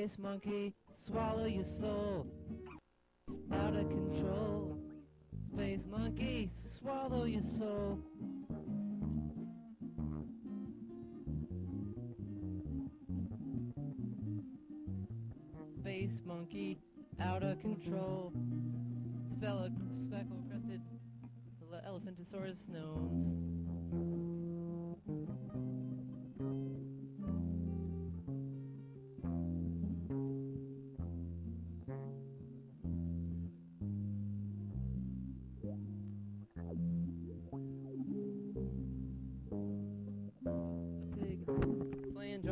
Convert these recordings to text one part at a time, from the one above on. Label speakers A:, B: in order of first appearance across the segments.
A: space monkey, swallow your soul. Out of control. Space monkey, swallow your soul. Space monkey, out of control. Spell speckle crested elephantosaurus snows.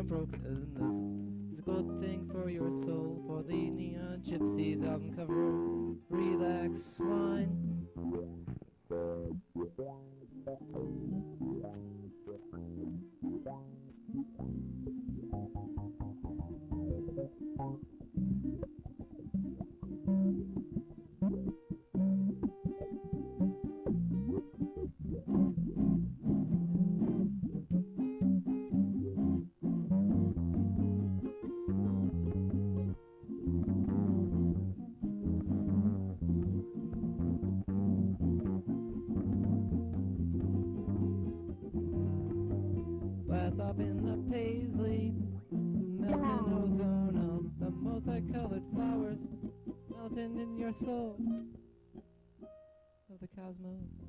A: It's a good thing for your soul, for the Neon Gypsies album cover. Relax, swine. glass up in the paisley. Melting ozone, of the multicolored flowers melting in your soul of the cosmos.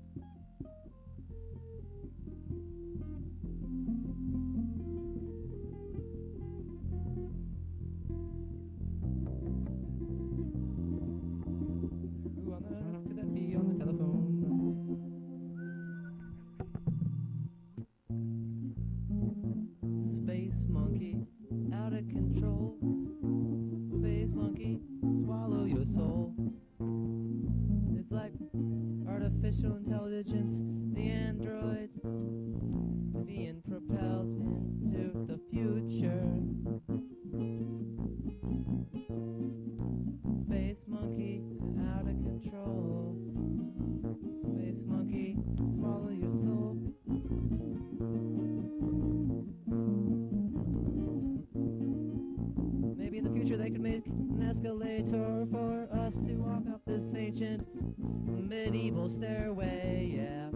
A: Medieval stairway, yeah.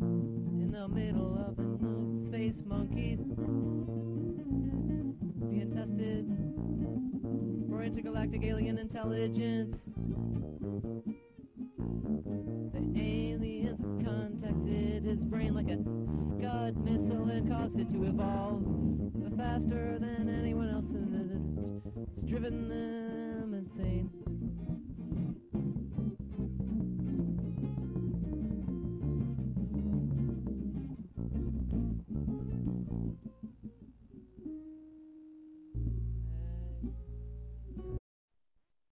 A: In the middle of the night, space monkeys being tested for intergalactic alien intelligence. The aliens have contacted his brain like a Scud missile and caused it to evolve faster